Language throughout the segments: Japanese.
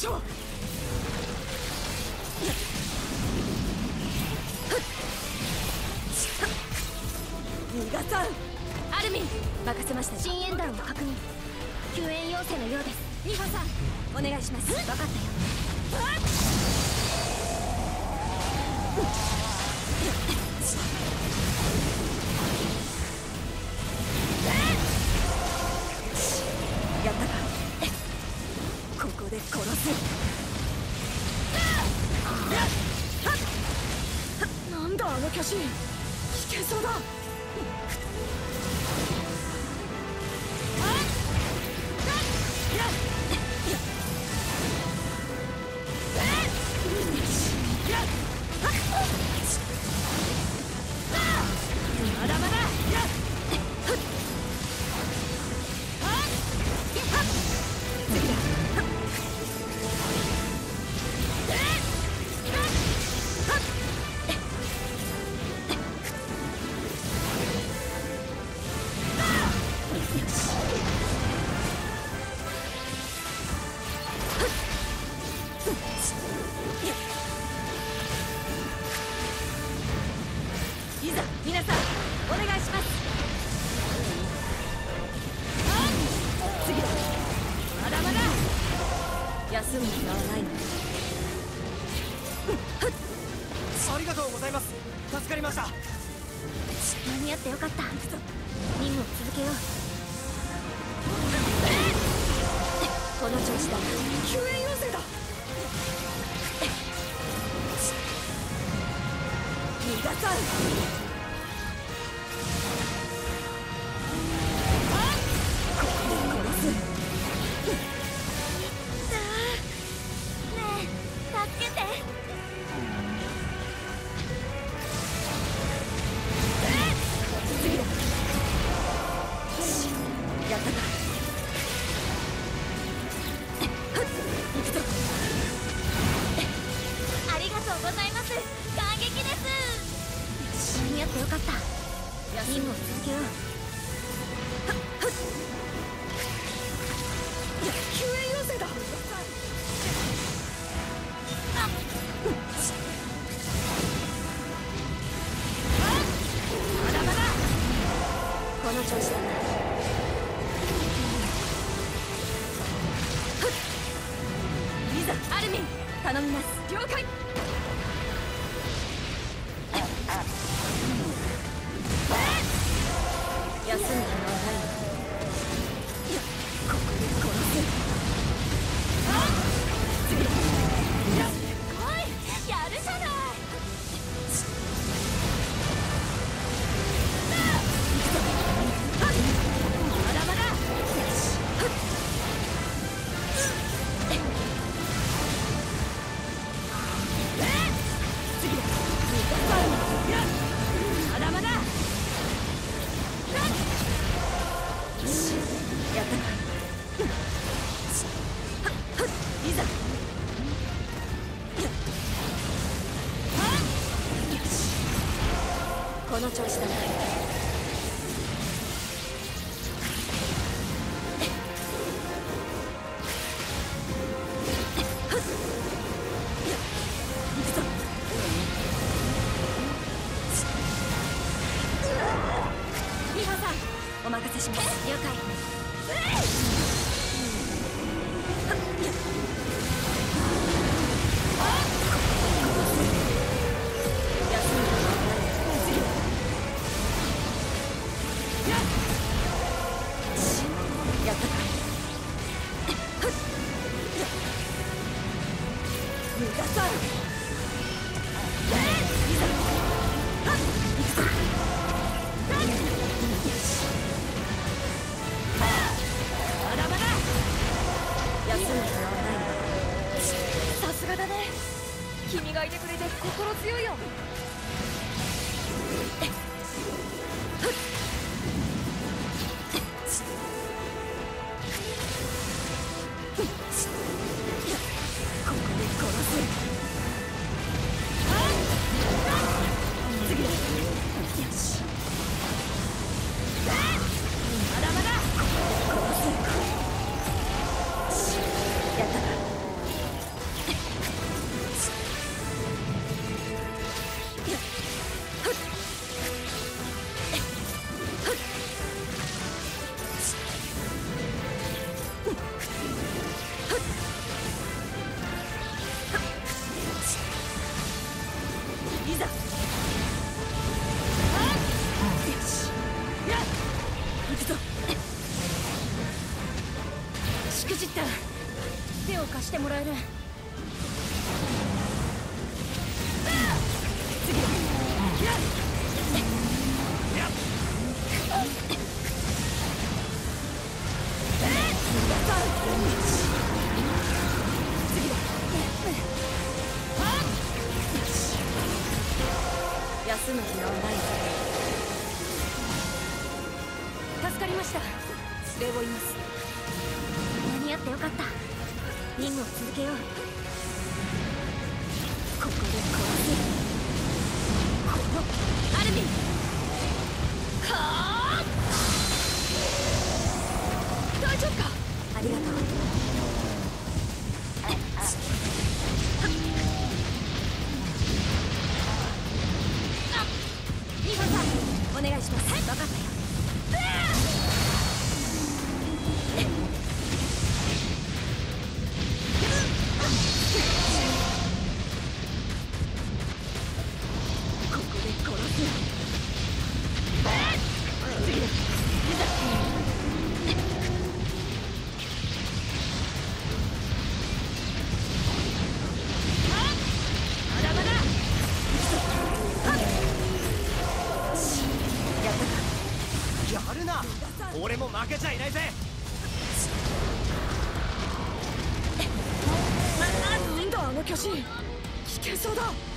しょう。逃がさん。アルミン任せました深淵弾を確認。救援要請のようです。美穂さんお願いします。分かったよ。危険そうだ。ださい。お任せします。了解。し。くじった手を貸してもらえる。負けちゃいないぜ。ななんだあの巨人。危険そうだ。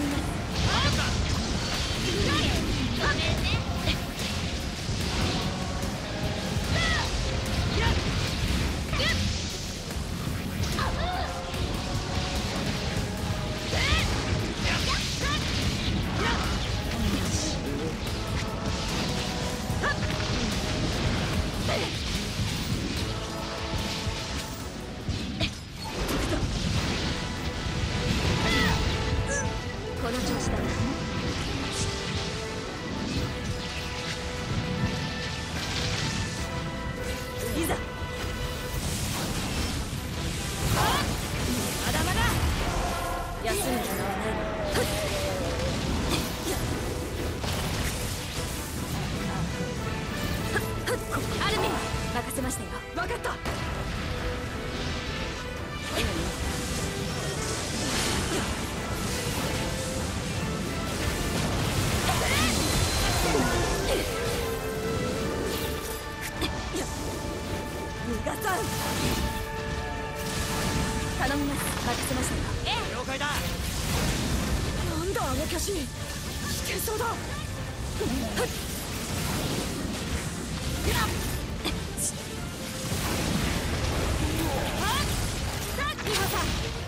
ごめんね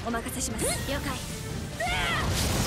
お任せします。了解。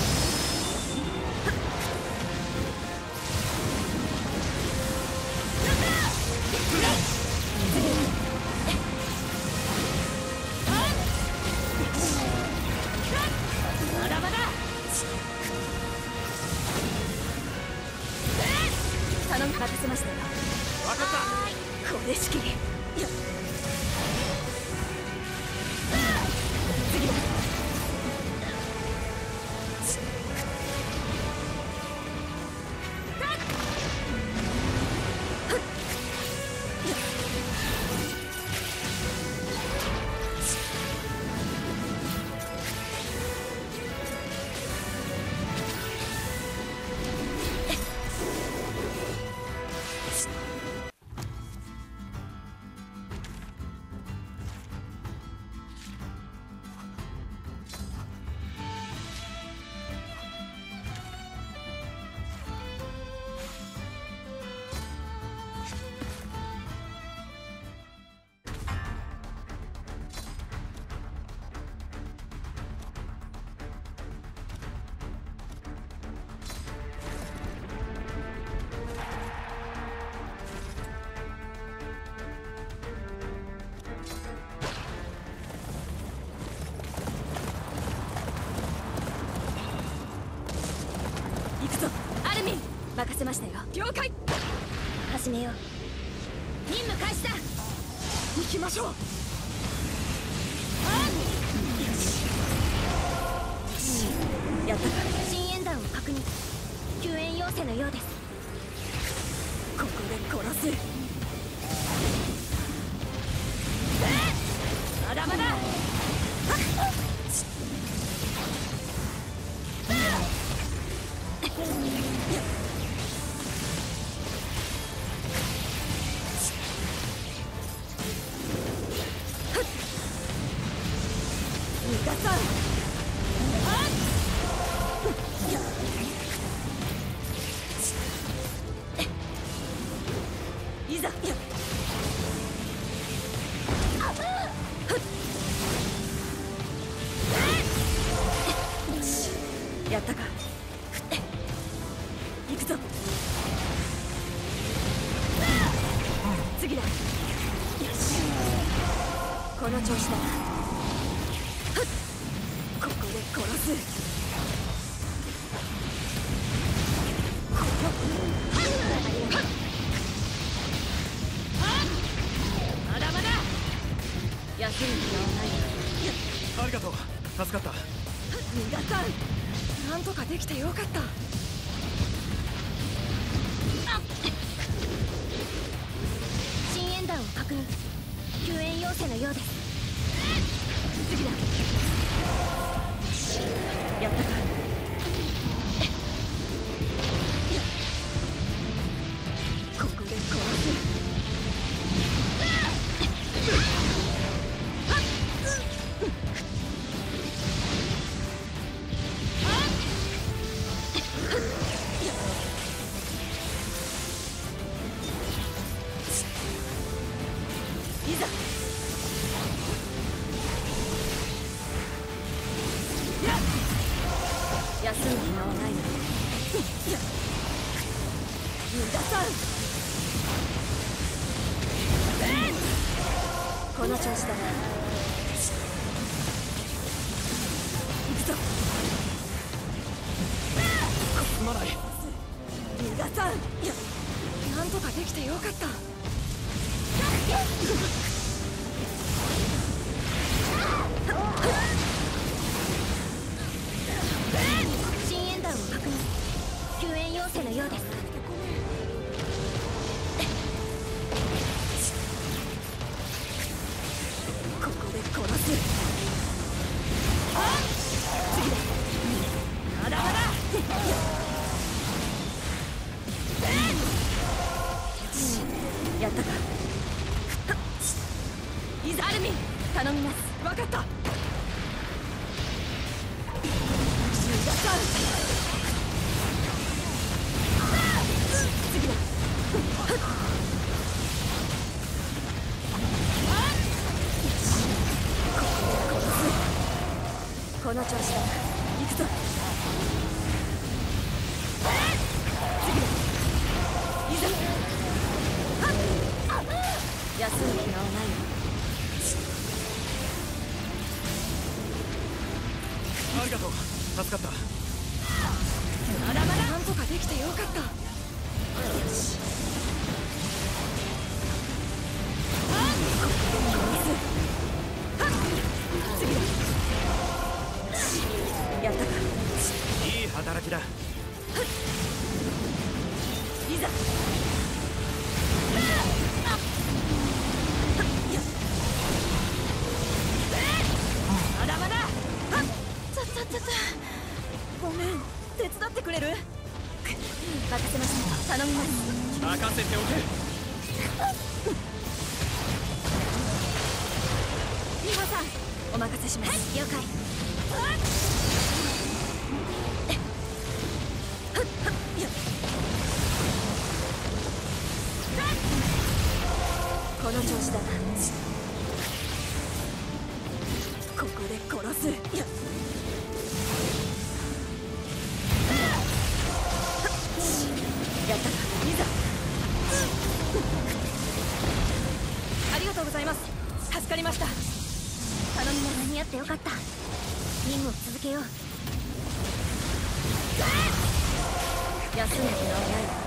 任せましたよ。了解。始めよう。任務開始だ。行きましょう調子だここで殺す。まだまだ。休む暇はない。ありがとう。助かった。逃がさん。なんとかできてよかった。深淵弾を確認。救援要請のようです次だこの調子だ。行くぞ。次だ。いざ。休む暇はないよ。任せておけ。やったかいざ。ありがとうございます。助かりました。頼みも間に合ってよかった。任務を続けよう。休む暇はない。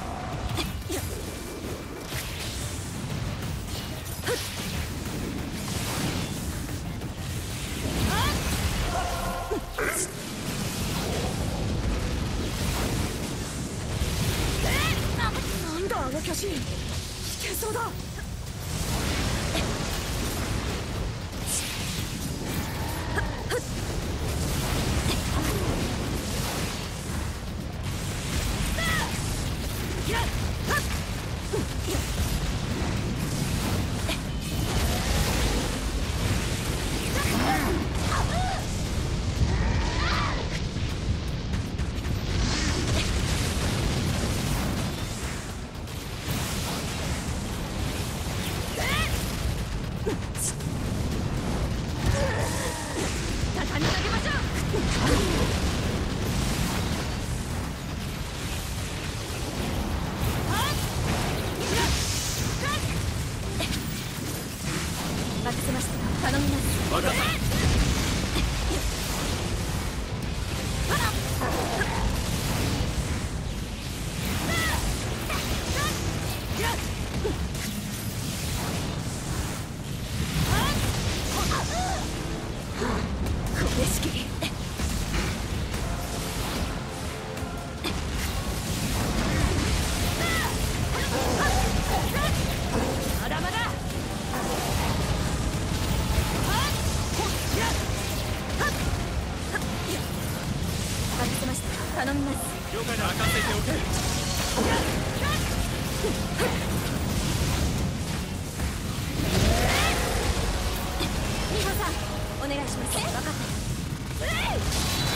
願いします。分かった。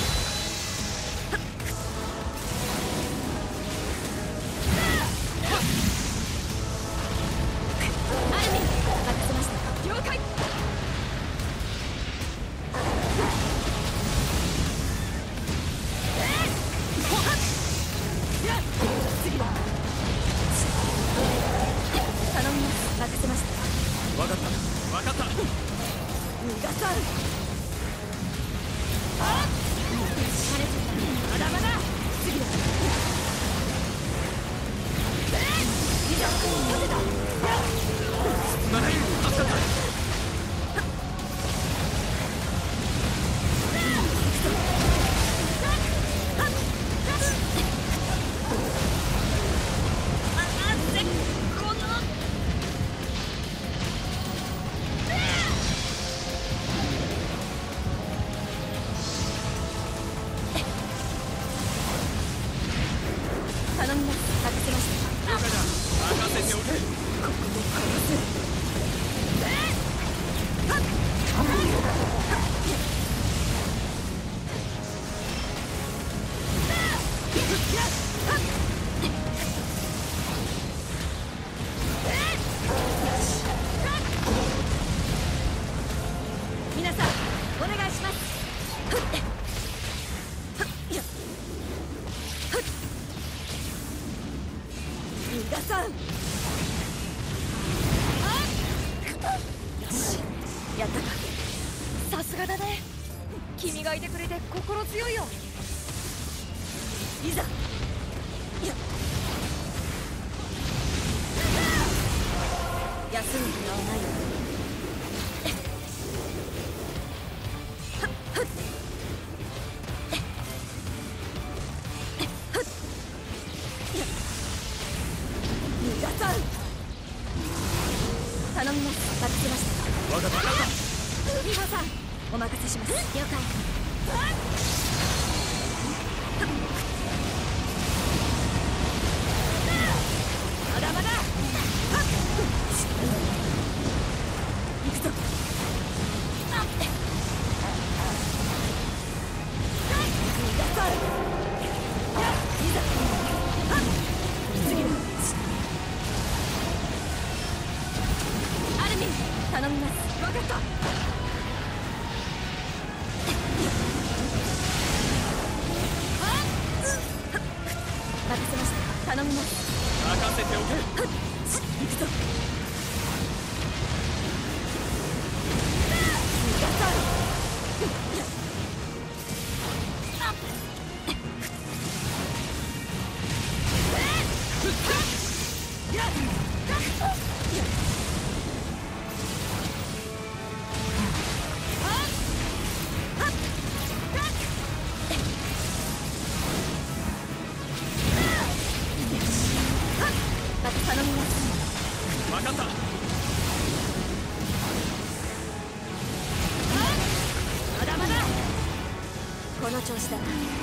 頼みます。バツましたわかった。リハさんお任せします。了解。任せました頼みます。任せておけ。行くぞ。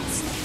Thank you.